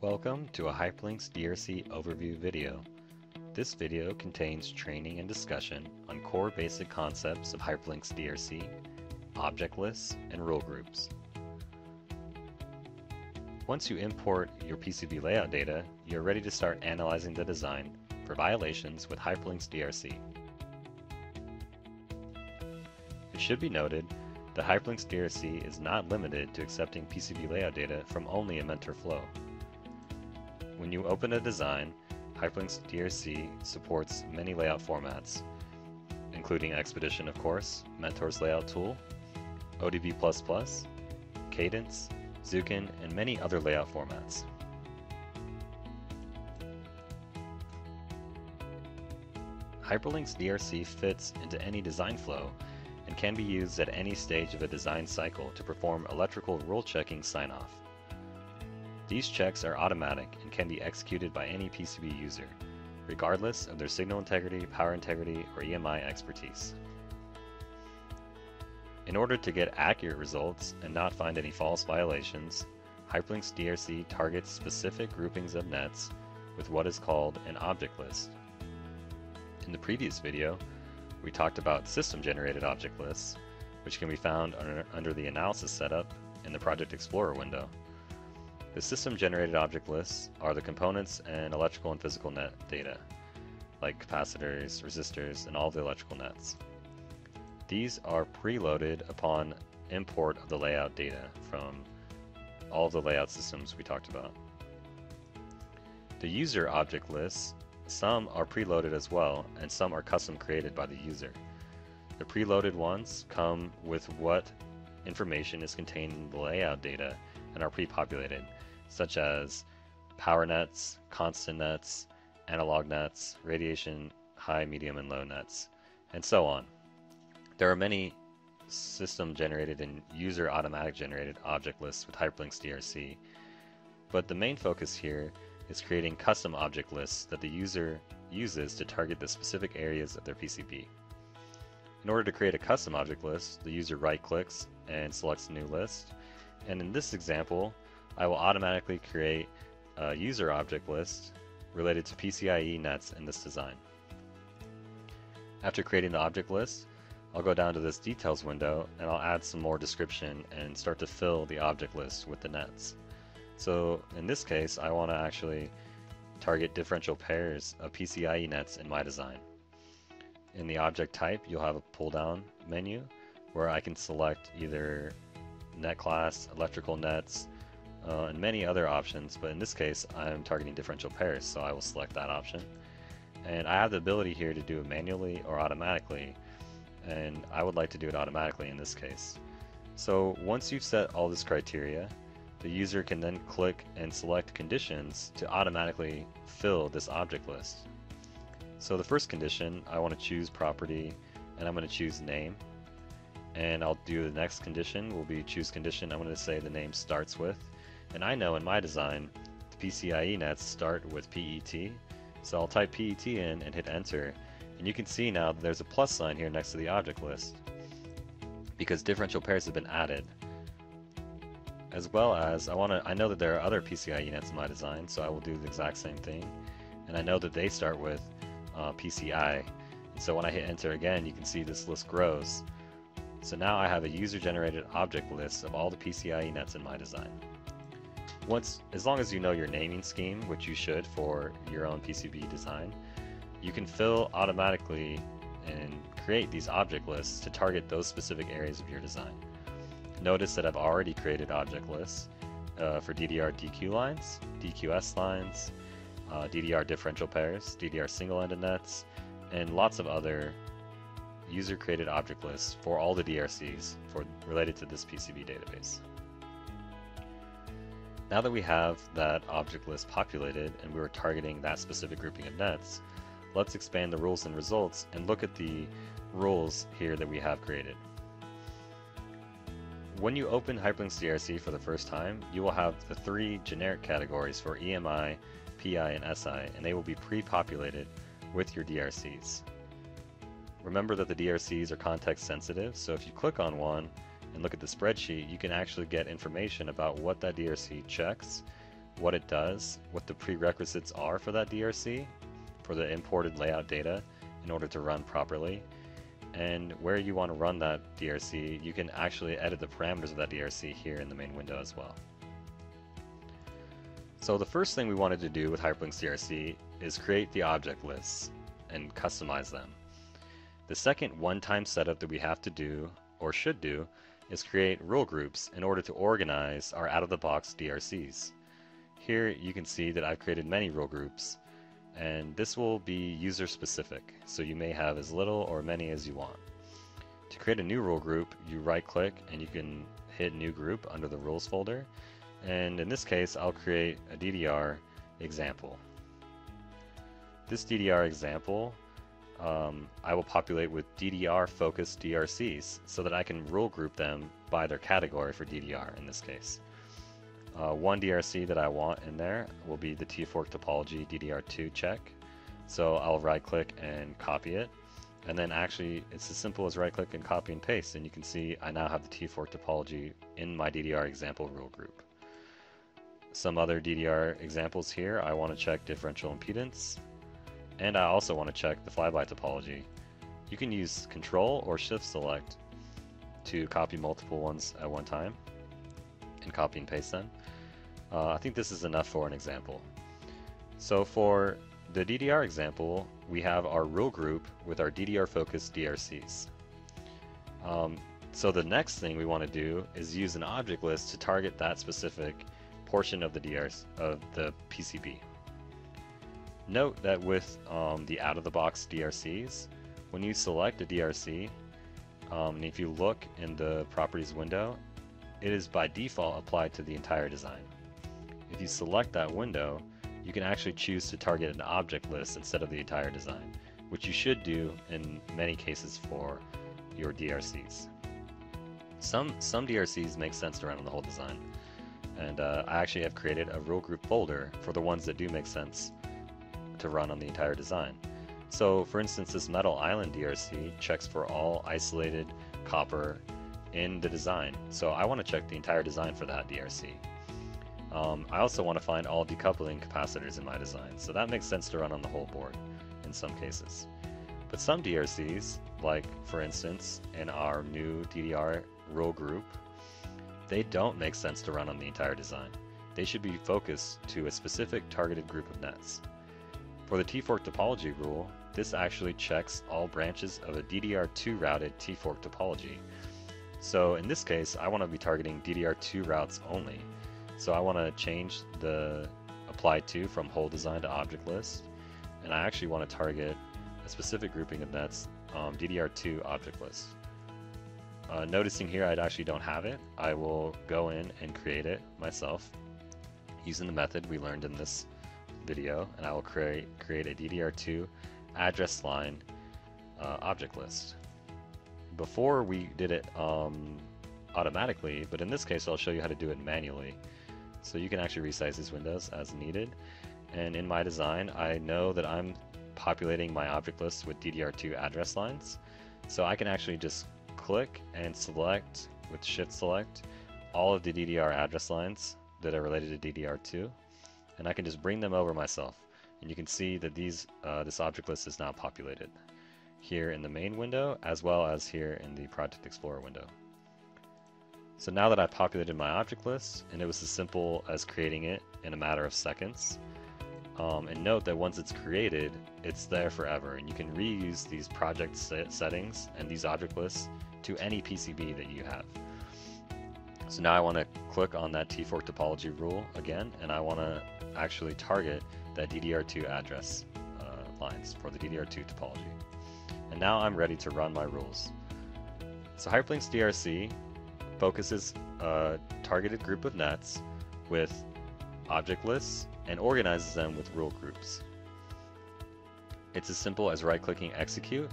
Welcome to a HyperLynx DRC overview video. This video contains training and discussion on core basic concepts of HyperLynx DRC, object lists, and rule groups. Once you import your PCB layout data, you're ready to start analyzing the design for violations with HyperLynx DRC. It should be noted that HyperLynx DRC is not limited to accepting PCB layout data from only a Mentor flow. When you open a design, HyperLynx DRC supports many layout formats, including Expedition of course, Mentor's layout tool, ODB++, Cadence, Zuken, and many other layout formats. HyperLynx DRC fits into any design flow and can be used at any stage of a design cycle to perform electrical rule checking sign-off. These checks are automatic and can be executed by any PCB user, regardless of their signal integrity, power integrity, or EMI expertise. In order to get accurate results and not find any false violations, HyperLynx DRC targets specific groupings of nets with what is called an object list. In the previous video, we talked about system-generated object lists, which can be found under, under the Analysis setup in the Project Explorer window. The system-generated object lists are the components and electrical and physical net data, like capacitors, resistors, and all the electrical nets. These are preloaded upon import of the layout data from all the layout systems we talked about. The user object lists some are preloaded as well, and some are custom created by the user. The preloaded ones come with what information is contained in the layout data and are pre-populated, such as power nets, constant nets, analog nets, radiation, high, medium, and low nets, and so on. There are many system generated and user automatic generated object lists with HyperLynx DRC, but the main focus here is creating custom object lists that the user uses to target the specific areas of their PCB. In order to create a custom object list, the user right-clicks and selects new list. And in this example, I will automatically create a user object list related to PCIe nets in this design. After creating the object list, I'll go down to this details window and I'll add some more description and start to fill the object list with the nets. So in this case, I want to actually target differential pairs of PCIe nets in my design. In the object type, you'll have a pull down menu where I can select either net class, electrical nets, uh, and many other options, but in this case, I'm targeting differential pairs, so I will select that option. And I have the ability here to do it manually or automatically, and I would like to do it automatically in this case. So once you've set all this criteria, the user can then click and select conditions to automatically fill this object list. So the first condition, I want to choose property and I'm going to choose name. And I'll do the next condition will be choose condition. I'm going to say the name starts with. And I know in my design, the PCIe nets start with PET. So I'll type PET in and hit enter. And you can see now that there's a plus sign here next to the object list because differential pairs have been added as well as I want to I know that there are other PCIe nets in my design so I will do the exact same thing and I know that they start with uh, PCI and so when I hit enter again you can see this list grows so now I have a user generated object list of all the PCIe nets in my design. Once as long as you know your naming scheme which you should for your own PCB design you can fill automatically and create these object lists to target those specific areas of your design. Notice that I've already created object lists uh, for DDR DQ lines, DQS lines, uh, DDR differential pairs, DDR single-ended nets, and lots of other user-created object lists for all the DRCs for related to this PCB database. Now that we have that object list populated and we are targeting that specific grouping of nets, let's expand the rules and results and look at the rules here that we have created. When you open HyperLynx DRC for the first time, you will have the three generic categories for EMI, PI, and SI, and they will be pre-populated with your DRCs. Remember that the DRCs are context sensitive, so if you click on one and look at the spreadsheet, you can actually get information about what that DRC checks what it does, what the prerequisites are for that DRC, for the imported layout data in order to run properly, and where you want to run that DRC, you can actually edit the parameters of that DRC here in the main window as well. So the first thing we wanted to do with HyperLynx DRC is create the object lists and customize them. The second one-time setup that we have to do, or should do, is create rule groups in order to organize our out-of-the-box DRCs. Here you can see that I've created many rule groups, and this will be user specific, so you may have as little or many as you want. To create a new rule group, you right click and you can hit new group under the rules folder, and in this case I'll create a DDR example. This DDR example um, I will populate with DDR focused DRCs so that I can rule group them by their category for DDR in this case. Uh, one DRC that I want in there will be the T-fork topology DDR2 check. So I'll right click and copy it. And then actually it's as simple as right click and copy and paste and you can see I now have the T-fork topology in my DDR example rule group. Some other DDR examples here, I want to check differential impedance, and I also want to check the flyby topology. You can use Control or Shift Select to copy multiple ones at one time and copy and paste them. Uh, I think this is enough for an example. So for the DDR example, we have our rule group with our DDR-focused DRCs. Um, so the next thing we want to do is use an object list to target that specific portion of the DRs of the PCB. Note that with um, the out-of-the-box DRCs, when you select a DRC, um, and if you look in the properties window, it is by default applied to the entire design. If you select that window, you can actually choose to target an object list instead of the entire design, which you should do in many cases for your DRCs. Some, some DRCs make sense to run on the whole design, and uh, I actually have created a rule group folder for the ones that do make sense to run on the entire design. So for instance, this metal island DRC checks for all isolated copper in the design. So I want to check the entire design for that DRC. Um, I also want to find all decoupling capacitors in my design, so that makes sense to run on the whole board in some cases. But some DRCs, like for instance in our new DDR rule group, they don't make sense to run on the entire design. They should be focused to a specific targeted group of nets. For the T-fork topology rule, this actually checks all branches of a DDR2 routed T-fork topology. So in this case, I want to be targeting DDR2 routes only. So I want to change the apply to from whole design to object list. And I actually want to target a specific grouping of nets, um, DDR2 object list. Uh, noticing here I actually don't have it, I will go in and create it myself using the method we learned in this video and I will create, create a DDR2 address line uh, object list. Before we did it um, automatically, but in this case I'll show you how to do it manually. So you can actually resize these windows as needed. And in my design, I know that I'm populating my object list with DDR2 address lines. So I can actually just click and select with shift select all of the DDR address lines that are related to DDR2 and I can just bring them over myself. And you can see that these uh, this object list is now populated here in the main window as well as here in the Project Explorer window. So now that I've populated my object list, and it was as simple as creating it in a matter of seconds, um, and note that once it's created, it's there forever, and you can reuse these project set settings and these object lists to any PCB that you have. So now I want to click on that T-fork topology rule again, and I want to actually target that DDR2 address uh, lines for the DDR2 topology. And now I'm ready to run my rules. So HyperLynx DRC focuses a targeted group of nets with object lists and organizes them with rule groups. It's as simple as right-clicking execute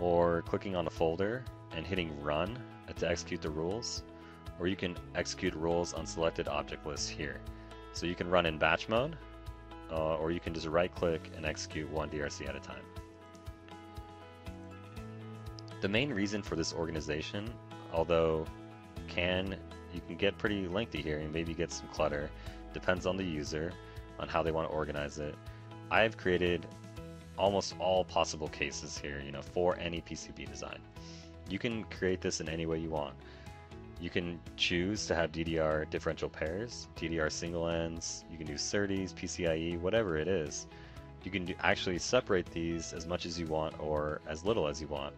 or clicking on a folder and hitting run to execute the rules, or you can execute rules on selected object lists here. So you can run in batch mode, uh, or you can just right click and execute one DRC at a time. The main reason for this organization, although can you can get pretty lengthy here and maybe get some clutter, depends on the user, on how they want to organize it. I've created almost all possible cases here, you know, for any PCB design. You can create this in any way you want. You can choose to have DDR differential pairs, DDR single ends, you can do SerDes, PCIe, whatever it is. You can do, actually separate these as much as you want or as little as you want.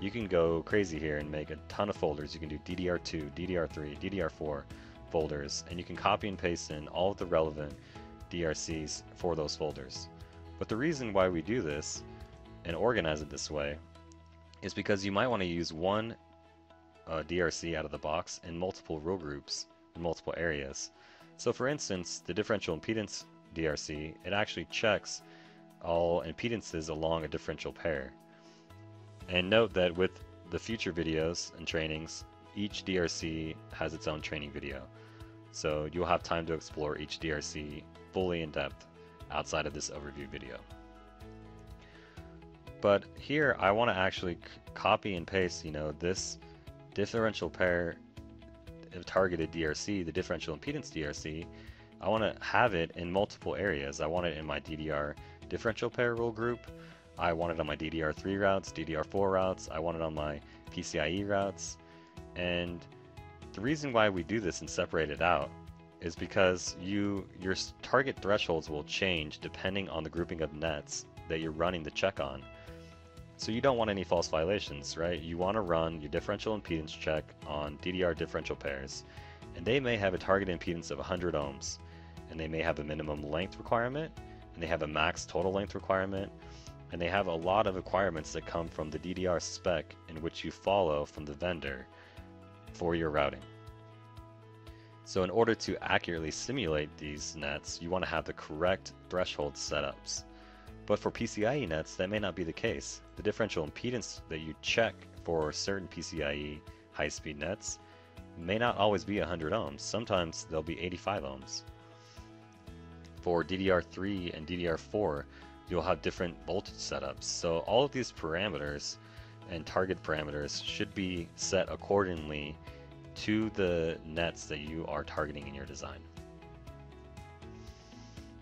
You can go crazy here and make a ton of folders. You can do DDR2, DDR3, DDR4 folders, and you can copy and paste in all of the relevant DRCs for those folders. But the reason why we do this and organize it this way is because you might want to use one uh, DRC out of the box in multiple rule groups in multiple areas. So for instance, the differential impedance DRC, it actually checks all impedances along a differential pair. And note that with the future videos and trainings, each DRC has its own training video. So you'll have time to explore each DRC fully in depth outside of this overview video. But here I want to actually copy and paste, you know, this differential pair of targeted DRC, the differential impedance DRC, I want to have it in multiple areas. I want it in my DDR differential pair rule group. I want it on my DDR3 routes, DDR4 routes. I want it on my PCIe routes. And the reason why we do this and separate it out is because you your target thresholds will change depending on the grouping of nets that you're running the check on. So you don't want any false violations, right? You want to run your differential impedance check on DDR differential pairs, and they may have a target impedance of 100 ohms, and they may have a minimum length requirement, and they have a max total length requirement, and they have a lot of requirements that come from the DDR spec in which you follow from the vendor for your routing. So in order to accurately simulate these nets, you want to have the correct threshold setups. But for PCIe nets, that may not be the case. The differential impedance that you check for certain PCIe high-speed nets may not always be 100 ohms. Sometimes they'll be 85 ohms. For DDR3 and DDR4, you'll have different voltage setups. So all of these parameters and target parameters should be set accordingly to the nets that you are targeting in your design.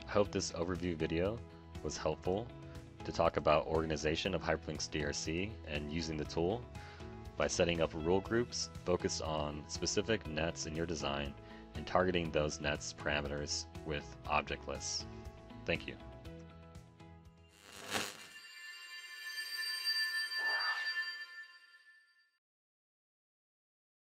I hope this overview video was helpful to talk about organization of HyperLynx DRC and using the tool by setting up rule groups focused on specific nets in your design and targeting those nets parameters with object lists. Thank you.